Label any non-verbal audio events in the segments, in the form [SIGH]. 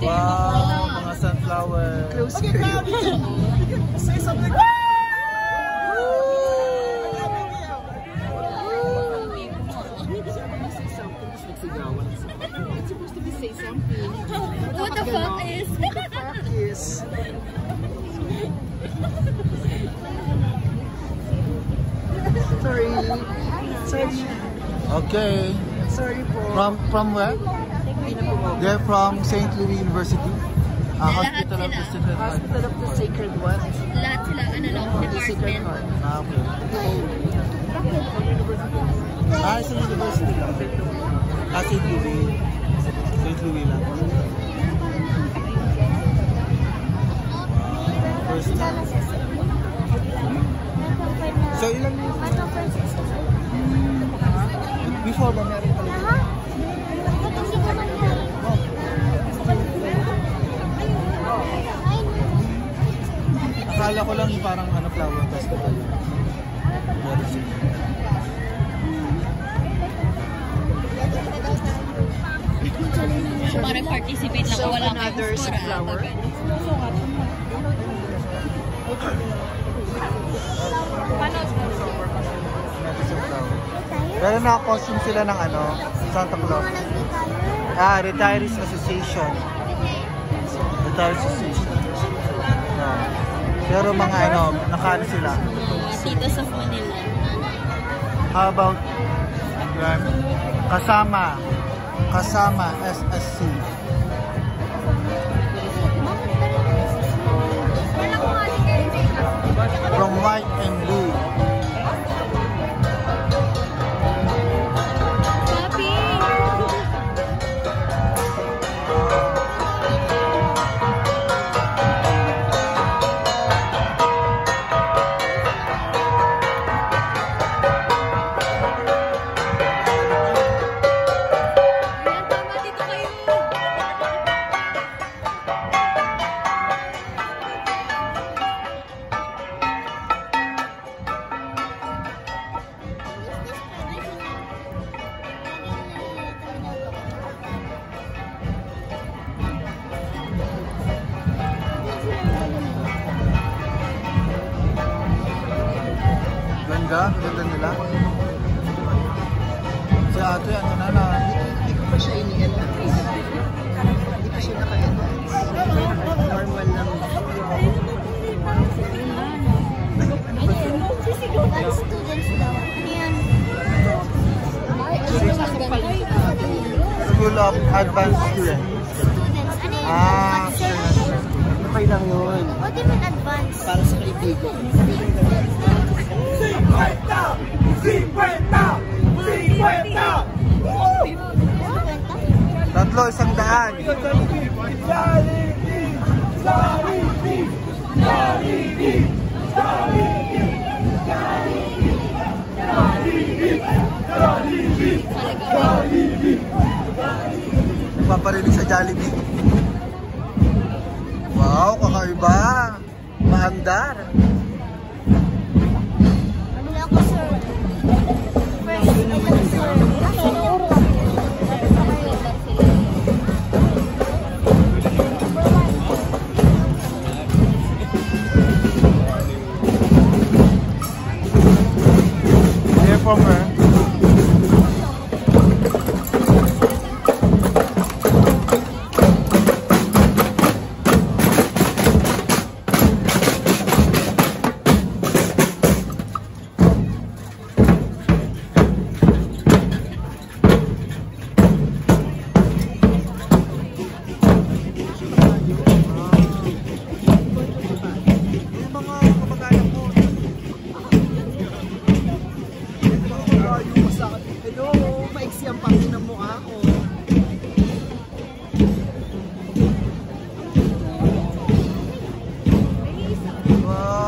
Wow, mga sunflower. Close here. Say something. It's [LAUGHS] supposed to be say something. What the fuck is? Fuck is. Sorry. Sorry. Okay. Sorry po. From from where? They're from St. Louis University. Uh, Lahat Hospital of the. Sacred Heart. Hospital of the Sacred what? Lahat sila, ano lang, The Sacred department. Heart. Ah, okay. Ah, sa university lang. Ah, St. Louis. St. Louis lang. First time. So, ilan yung... Before ba meron Participate lang, So, wala another flower. Pero naka-costume sila ng ano, Santa Claus. Ah, Retirees Association. Retirees Association. Ah. Pero mga ano, nakaano sila. Mga titas of Manila. How about kasama kasama SSC. From white and Ganda, ganda nila. Si ate, ano na na. Hindi ko pa siya ini-enhance. Hindi pa siya naka-enhance. Normal lang. School of Advanced Students. Ah, Okay lang yun. What do you mean advance? Para sa kaibigan. 50, 50, 50. Tatlo, isang daan. Jollibee, Jollibee, Jollibee, Jollibee, Jollibee, Jollibee, Jollibee, Jollibee, Jollibee. Paparinig sa Jollibee. Wow, kakaiba. Maandar. Maandar. Hello.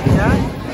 ringraziare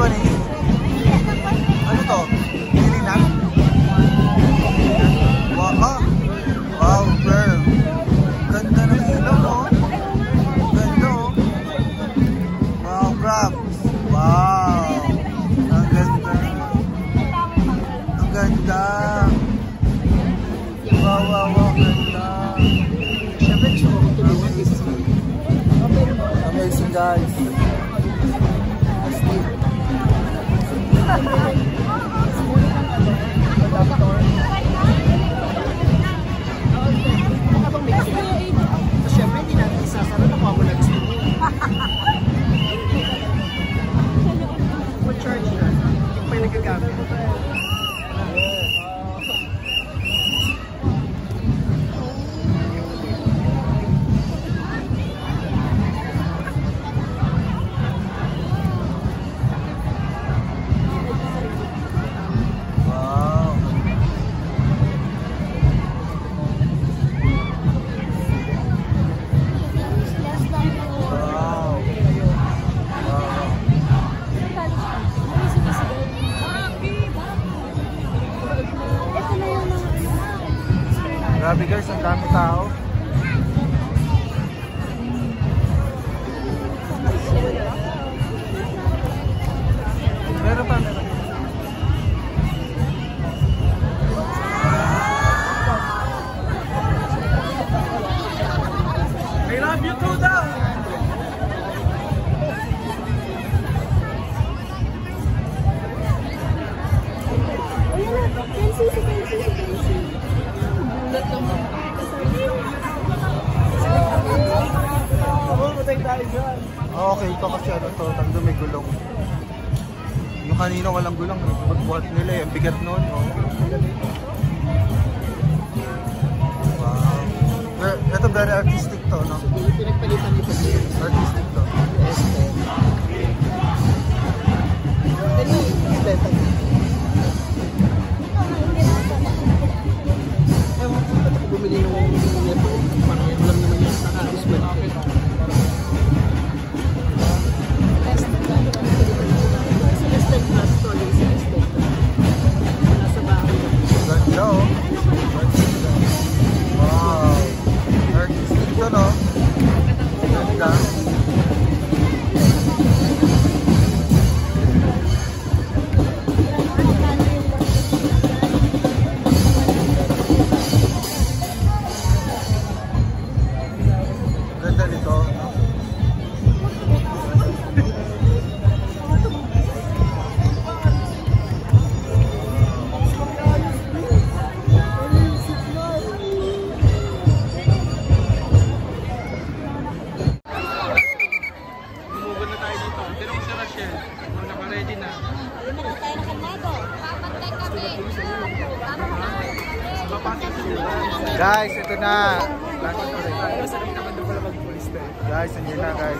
dalawa. Ano to? Nilinang? Wow, oh. Wow, girl. Ganda ng ilong, oh. Ganda, oh. Wow, crap. Wow. Ang ganda. Ang ganda. Wow, wow, wow. Ganda. Siyempre, oh. gusto guys. Grabe guys, ang dami tao. Kanina walang gulong, eh. buhat nila eh. Ang bigat nun. Papasok siya. Guys, ito na. Lagi ko rin. Guys, andyan na guys.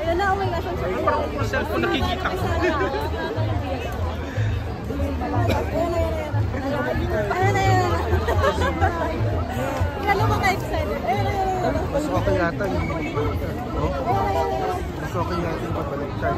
Ayun na, umay na siya. Parang kung cellphone nakikita ko. Ayun na, ayun na. Ayun na, ayun na. Lalo ka excited. Ayun na, ayun na. Mas okay yata yung oh? Mas okay yata yung pabaliktad.